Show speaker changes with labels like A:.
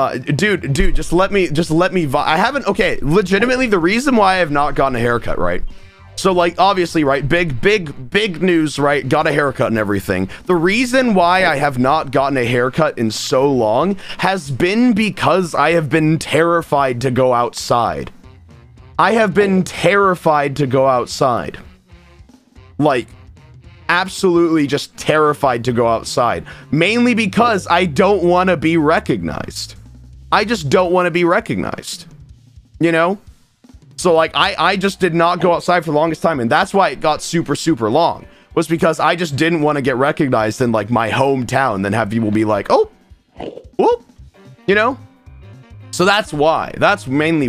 A: Uh, dude, dude, just let me, just let me. I haven't. Okay, legitimately, the reason why I have not gotten a haircut, right? So, like, obviously, right? Big, big, big news, right? Got a haircut and everything. The reason why I have not gotten a haircut in so long has been because I have been terrified to go outside. I have been terrified to go outside. Like, absolutely just terrified to go outside. Mainly because I don't want to be recognized. I just don't want to be recognized. You know? So like I I just did not go outside for the longest time and that's why it got super super long. Was because I just didn't want to get recognized in like my hometown then have people be like, "Oh, whoop." You know? So that's why. That's mainly why.